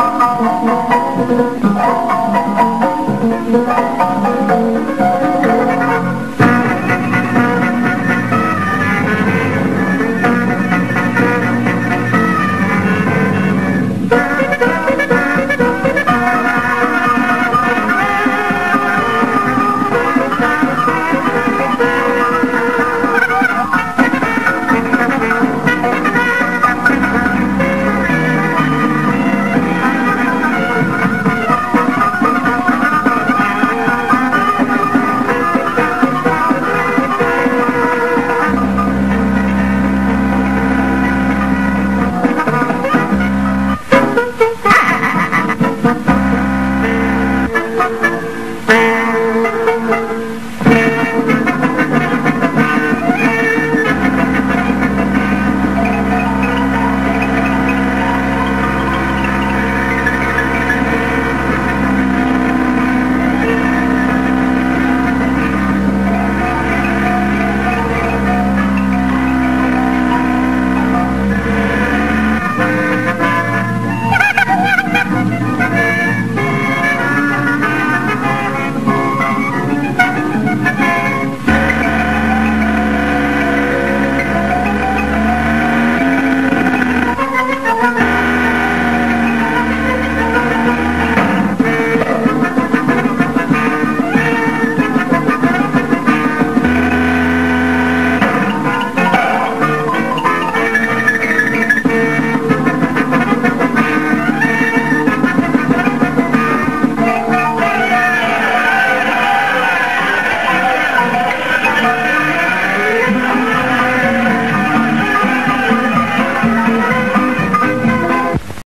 Allah.